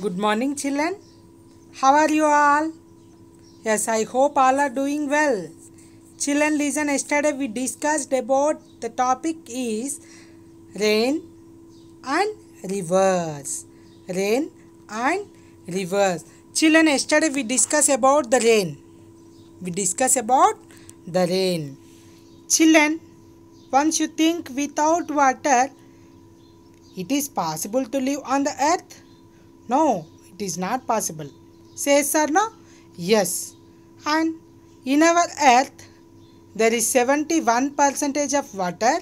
Good morning, children. How are you all? Yes, I hope all are doing well. Children, listen. Yesterday we discussed about the topic is rain and rivers. Rain and rivers. Children, yesterday we discussed about the rain. We discussed about the rain. Children, once you think without water, it is possible to live on the earth? No, it is not possible. Say yes or no? Yes. And in our earth, there is 71 percentage of water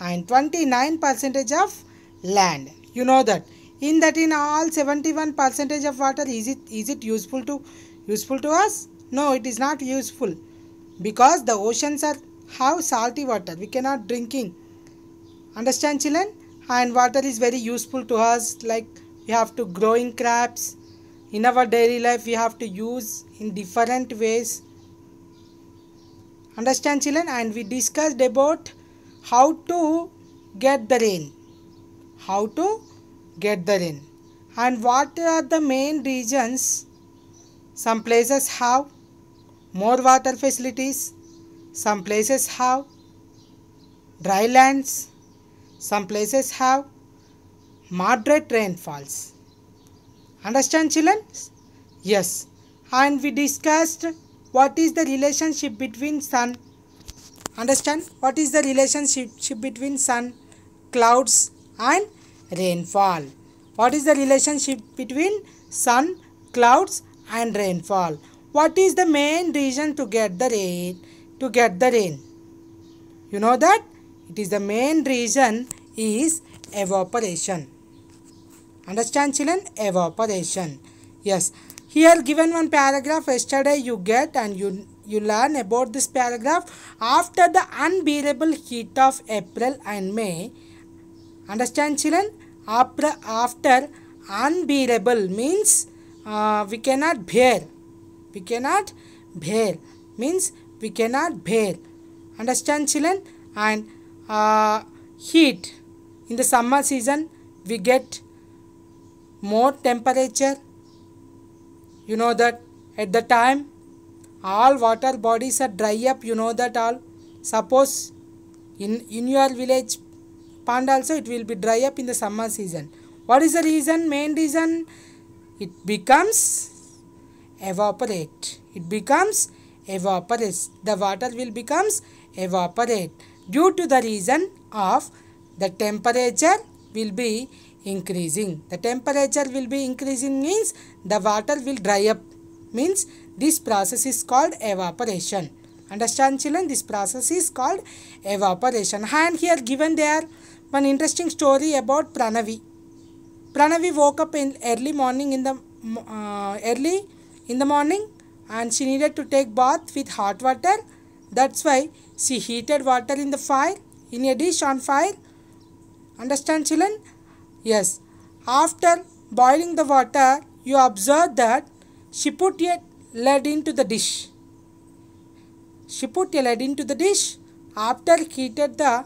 and 29 percentage of land. You know that. In that, in all 71 percentage of water, is it is it useful to useful to us? No, it is not useful because the oceans are have salty water. We cannot drinking. Understand, children? And water is very useful to us. Like we have to growing crops in our daily life. We have to use in different ways. Understand, children? And we discussed about how to get the rain. How to get the rain. And what are the main regions? Some places have more water facilities. Some places have dry lands. Some places have moderate rainfalls. Understand, children? Yes. And we discussed what is the relationship between sun. Understand? What is the relationship between sun, clouds, and rainfall? What is the relationship between sun, clouds, and rainfall? What is the main reason to get the rain? To get the rain, you know that it is the main reason is evaporation. Understand, children? Evaporation. Yes. Here given one paragraph yesterday you get and you you learn about this paragraph after the unbearable heat of April and May. Understand, children? After after unbearable means uh, we cannot bear. We cannot bear means we cannot bear. Understand, children? And uh, heat in the summer season we get more temperature. You know that at the time all water bodies are dry up. You know that all. Suppose in in your village pond also it will be dry up in the summer season. What is the reason? Main reason it becomes evaporate. It becomes evaporates the water will becomes evaporate. Due to the reason of the temperature will be increasing. The temperature will be increasing means the water will dry up. Means this process is called evaporation. Understand children? This process is called evaporation. And here given there. One interesting story about pranavi. Pranavi woke up in early morning in the uh, early in the morning and she needed to take bath with hot water. That's why she heated water in the fire in a dish on fire. Understand children yes. After boiling the water you observe that she put a lead into the dish. She put a lead into the dish. After heated the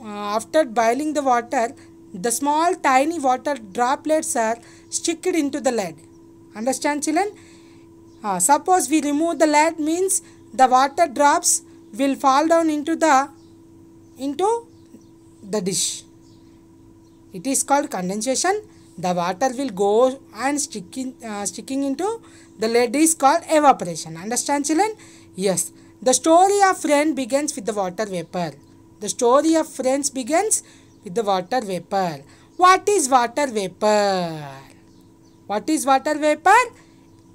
uh, after boiling the water the small tiny water droplets are sticked into the lead. Understand children? Uh, suppose we remove the lead means the water drops will fall down into the into the dish it is called condensation. The water will go and sticking uh, sticking into. The lead is called evaporation. Understand children? Yes. The story of rain begins with the water vapor. The story of rains begins with the water vapor. What is water vapor? What is water vapor?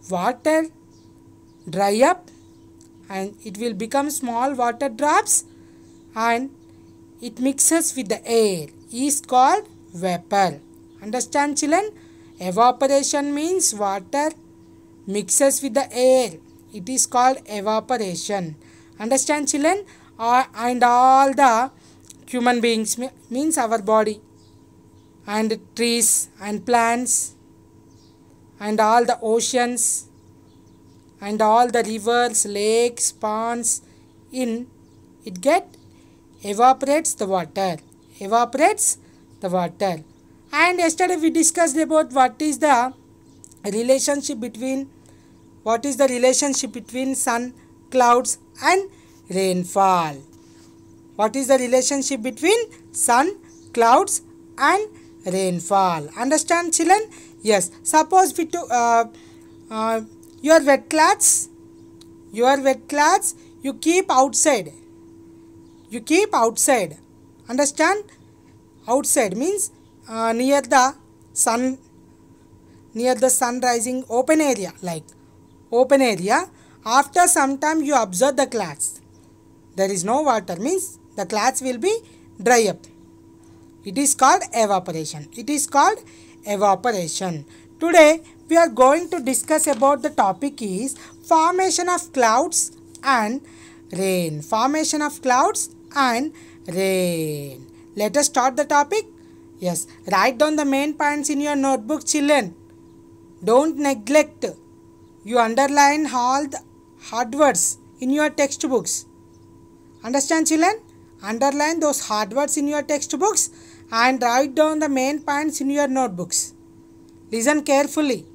Water dry up and it will become small water drops and it mixes with the air. Is called vapor understand children? Evaporation means water mixes with the air. It is called evaporation. Understand children? And all the human beings means our body. And trees and plants and all the oceans and all the rivers lakes ponds in it get evaporates the water. Evaporates the water and yesterday we discussed about what is the relationship between what is the relationship between sun clouds and rainfall. What is the relationship between sun clouds and rainfall? Understand children? Yes. Suppose we to uh, uh, your wet clothes your wet clothes you keep outside. You keep outside. Understand outside means uh, near the sun near the sun rising open area like open area. After some time you observe the clouds. There is no water means the clouds will be dry up. It is called evaporation. It is called evaporation. Today we are going to discuss about the topic is formation of clouds and rain. Formation of clouds and rain let us start the topic. Yes write down the main points in your notebook children. Don't neglect. You underline all the hard words in your textbooks. Understand children? Underline those hard words in your textbooks and write down the main points in your notebooks. Listen carefully.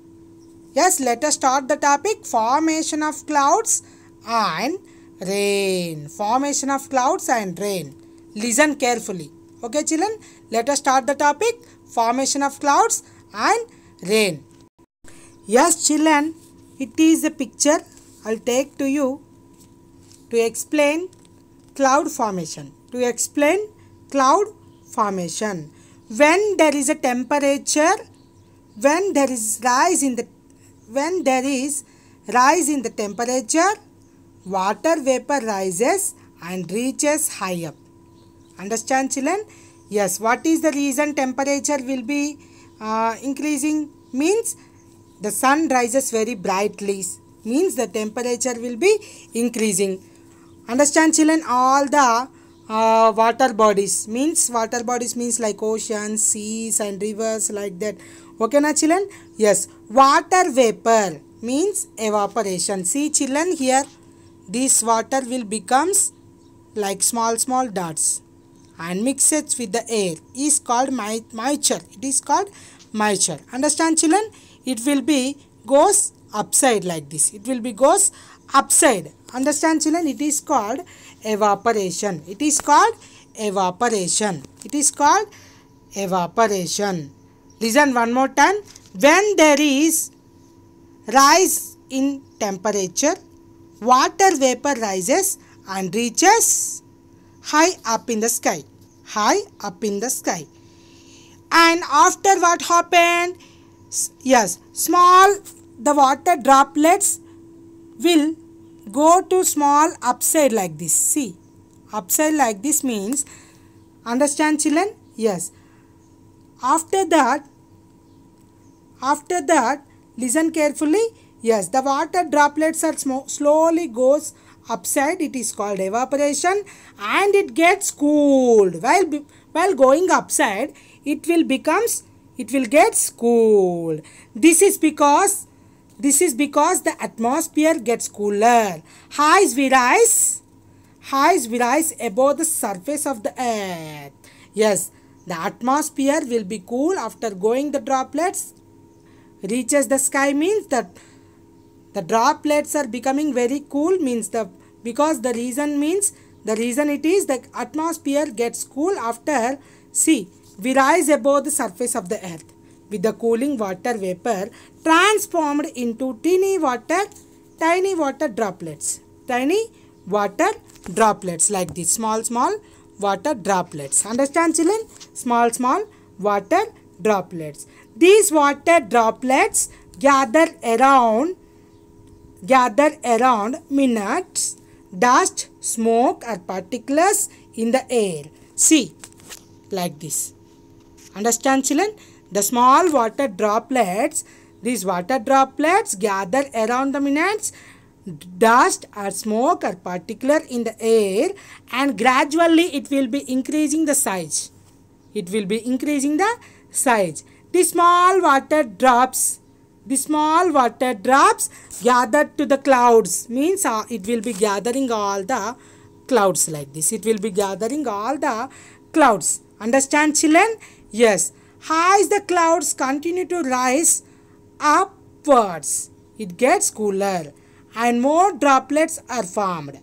Yes let us start the topic. Formation of clouds and rain. Formation of clouds and rain. Listen carefully okay children let us start the topic formation of clouds and rain. Yes children it is a picture. I'll take to you to explain cloud formation. To explain cloud formation. When there is a temperature when there is rise in the when there is rise in the temperature water vapor rises and reaches high up understand children? Yes. What is the reason temperature will be uh, increasing? Means the sun rises very brightly. Means the temperature will be increasing. Understand children? All the uh, water bodies. Means water bodies means like oceans seas and rivers like that. Okay na children? Yes. Water vapor means evaporation. See children here this water will becomes like small small dots and mixes with the air. Is called moisture it is called moisture understand children? It will be goes upside like this. It will be goes upside. Understand children? It is called evaporation. It is called evaporation. It is called evaporation. Listen one more time. When there is rise in temperature water vapor rises and reaches high up in the sky high up in the sky. And after what happened? Yes small the water droplets will go to small upside like this. See upside like this means understand children? Yes. After that after that listen carefully. Yes, the water droplets are slowly goes upside. It is called evaporation and it gets cooled. While, while going upside, it will becomes, it will get cooled. This is because, this is because the atmosphere gets cooler. Highs we rise, highs we rise above the surface of the earth. Yes, the atmosphere will be cool after going the droplets reaches the sky means that the droplets are becoming very cool means the because the reason means the reason it is the atmosphere gets cool after see we rise above the surface of the earth with the cooling water vapor transformed into tiny water tiny water droplets tiny water droplets like this small small water droplets. Understand children? Small small water droplets. These water droplets gather around gather around minutes, dust, smoke or particles in the air. See, like this. Understand children? The small water droplets, these water droplets gather around the minutes, dust or smoke or particular in the air and gradually it will be increasing the size. It will be increasing the size. The small water drops the small water drops gathered to the clouds means uh, it will be gathering all the clouds like this it will be gathering all the clouds understand children yes as the clouds continue to rise upwards. It gets cooler and more droplets are formed.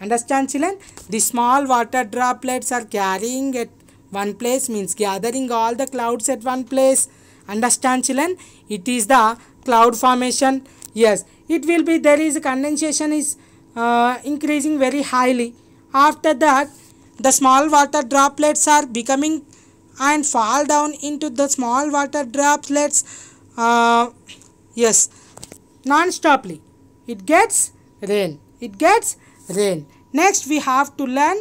Understand children? The small water droplets are carrying at one place means gathering all the clouds at one place. Understand children? It is the cloud formation. Yes, it will be there is condensation is uh, increasing very highly. After that, the small water droplets are becoming and fall down into the small water droplets. Uh, yes, non-stoply. It gets rain. It gets rain. Next, we have to learn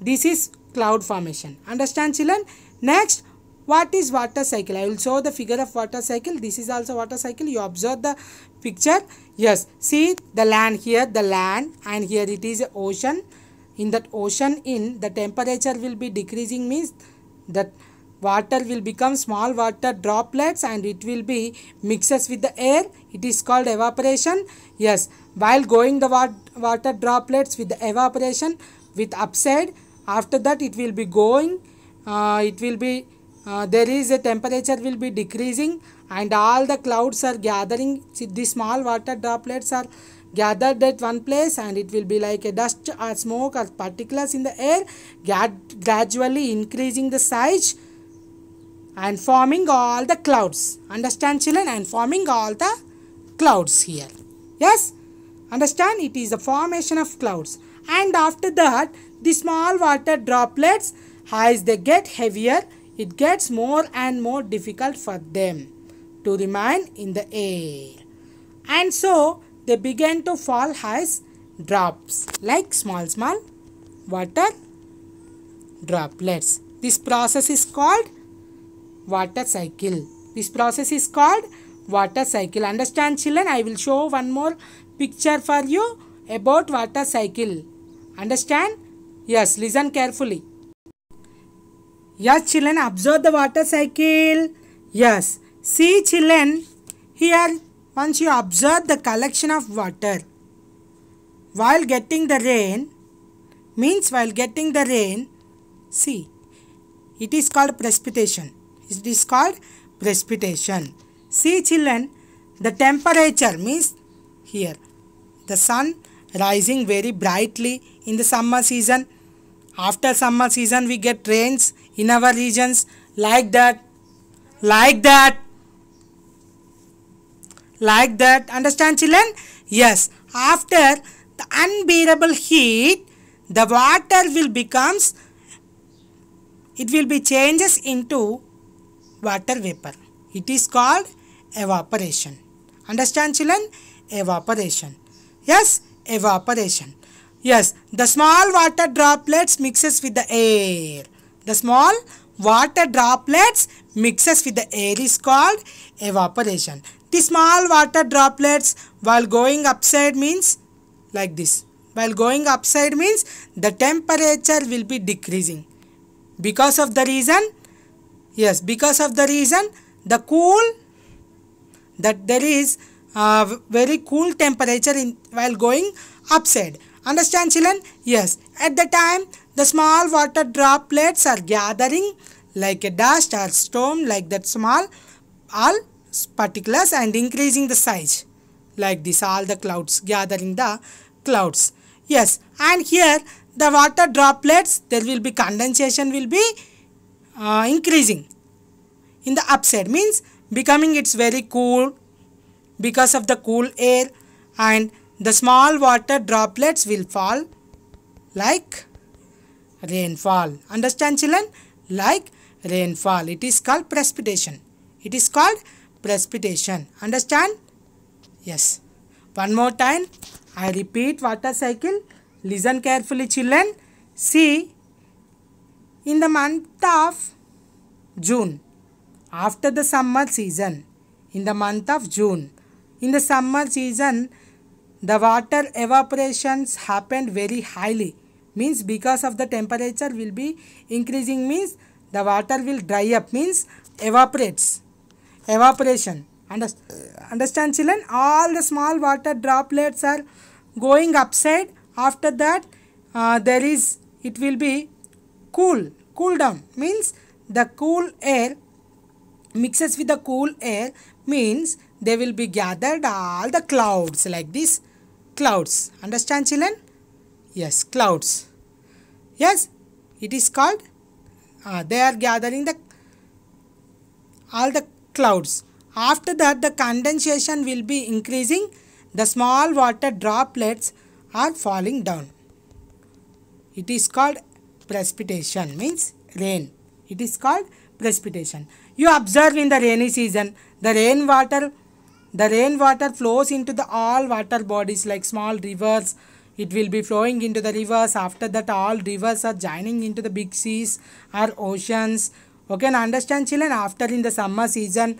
this is cloud formation. Understand children? Next, what is water cycle? I will show the figure of water cycle. This is also water cycle. You observe the picture. Yes, see the land here, the land and here it is ocean. In that ocean in the temperature will be decreasing means that water will become small water droplets and it will be mixes with the air. It is called evaporation. Yes, while going the water droplets with the evaporation with upside after that it will be going uh, it will be uh, there is a temperature will be decreasing and all the clouds are gathering. See the small water droplets are gathered at one place and it will be like a dust or smoke or particles in the air gradually increasing the size and forming all the clouds. Understand children? And forming all the clouds here. Yes? Understand? It is the formation of clouds. And after that, the small water droplets, as they get heavier, it gets more and more difficult for them to remain in the air. And so, they begin to fall as drops, like small, small water droplets. This process is called water cycle. This process is called water cycle. Understand children? I will show one more picture for you about water cycle. Understand? Yes, listen carefully. Yes, children, observe the water cycle. Yes, see children, here once you observe the collection of water while getting the rain, means while getting the rain, see, it is called precipitation. It is called precipitation. See children, the temperature means here the sun rising very brightly in the summer season. After summer season we get rains in our regions like that, like that, like that. Understand children? Yes. After the unbearable heat, the water will becomes, it will be changes into water vapor. It is called evaporation. Understand children? Evaporation. Yes, evaporation. Yes, the small water droplets mixes with the air. The small water droplets mixes with the air is called evaporation. The small water droplets while going upside means like this. While going upside means the temperature will be decreasing. Because of the reason, yes, because of the reason the cool that there is uh, very cool temperature in while going upside. Understand children? Yes. At the time the small water droplets are gathering like a dust or storm like that small all particles and increasing the size like this all the clouds gathering the clouds. Yes and here the water droplets there will be condensation will be uh, increasing in the upside means becoming it's very cool because of the cool air and the small water droplets will fall like rainfall. Understand children? Like rainfall. It is called precipitation. It is called precipitation. Understand? Yes. One more time. I repeat water cycle. Listen carefully children. See, in the month of June, after the summer season, in the month of June, in the summer season, the water evaporations happened very highly. Means because of the temperature will be increasing means the water will dry up means evaporates. Evaporation. Understand children? All the small water droplets are going upside. After that uh, there is it will be cool. Cool down means the cool air mixes with the cool air means they will be gathered all the clouds like this clouds understand children yes clouds. Yes it is called uh, they are gathering the all the clouds. After that the condensation will be increasing. The small water droplets are falling down. It is called precipitation means rain. It is called precipitation. You observe in the rainy season the rain water the rainwater flows into the all water bodies like small rivers. It will be flowing into the rivers. After that, all rivers are joining into the big seas or oceans. Okay, now understand children? After in the summer season,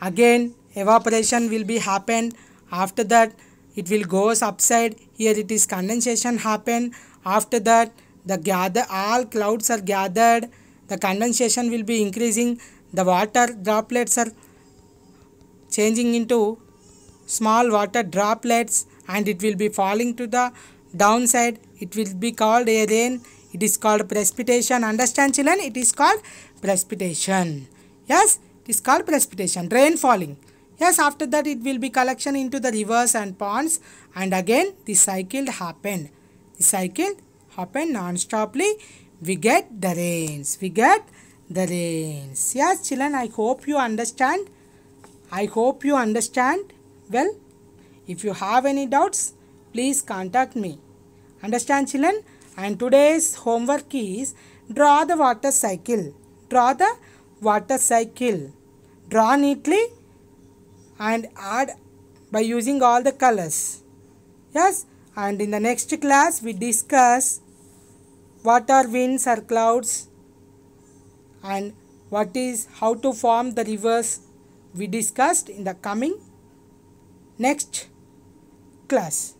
again evaporation will be happen. After that, it will goes upside. Here it is condensation happen. After that, the gather all clouds are gathered. The condensation will be increasing. The water droplets are changing into small water droplets and it will be falling to the downside. It will be called a rain. It is called precipitation. Understand children? It is called precipitation. Yes it is called precipitation. Rain falling. Yes after that it will be collection into the rivers and ponds. And again the cycle happened. The cycle happened non-stoply we get the rains. We get the rains. Yes children i hope you understand. I hope you understand. Well. If you have any doubts, please contact me. Understand children? And today's homework is draw the water cycle. Draw the water cycle. Draw neatly and add by using all the colors. Yes? And in the next class, we discuss what are winds or clouds and what is how to form the rivers we discussed in the coming next class.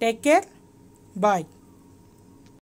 Take care. Bye.